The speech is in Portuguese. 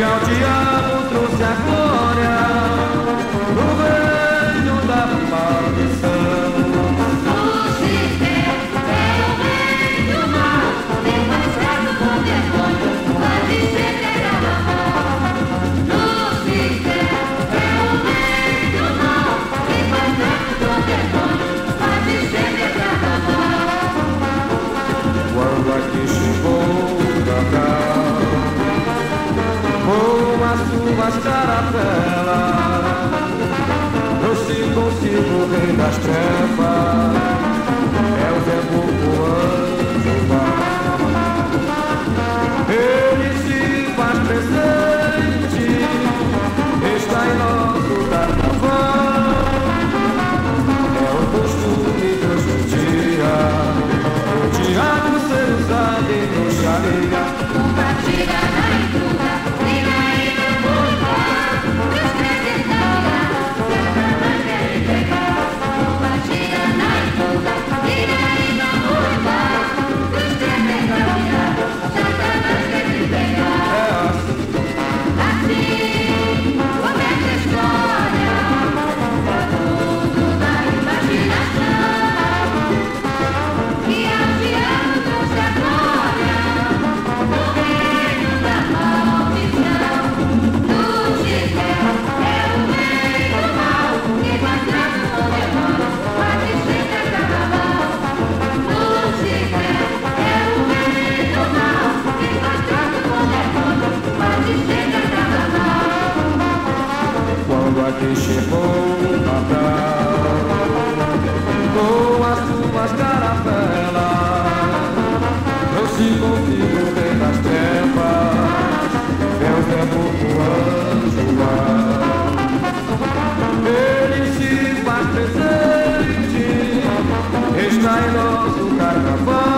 que ao diabo trouxe a glória, o reino da maldição. Lúcifer é o rei do mal, devastado com demônio, pode ser Lúcifer é o rei do mal, devastado com demônio, pode ser Quando aqui chegou das caravelas. Eu se consigo, rei das trevas. hora que chegou o Natal. Com as suas carapelas Eu sigo vivo bem nas trevas Deus é pouco anjo Ele se faz presente Está em nosso carnaval.